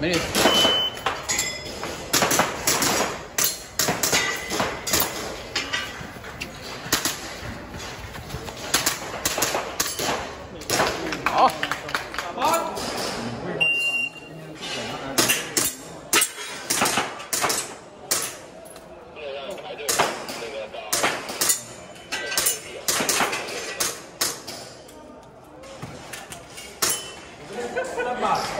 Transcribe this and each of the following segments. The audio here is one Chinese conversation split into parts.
美女。好。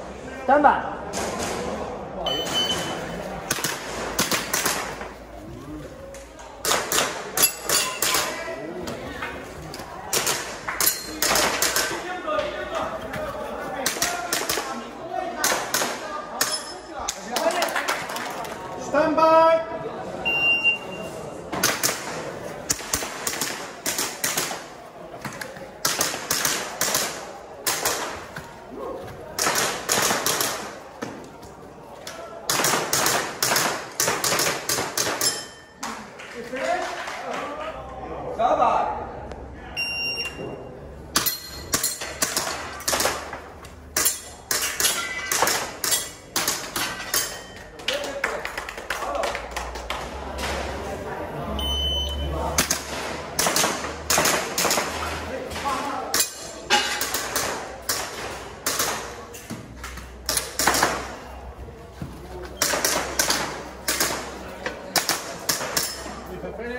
三板三八。バイバイ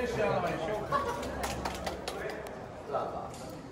非常にしよう。何?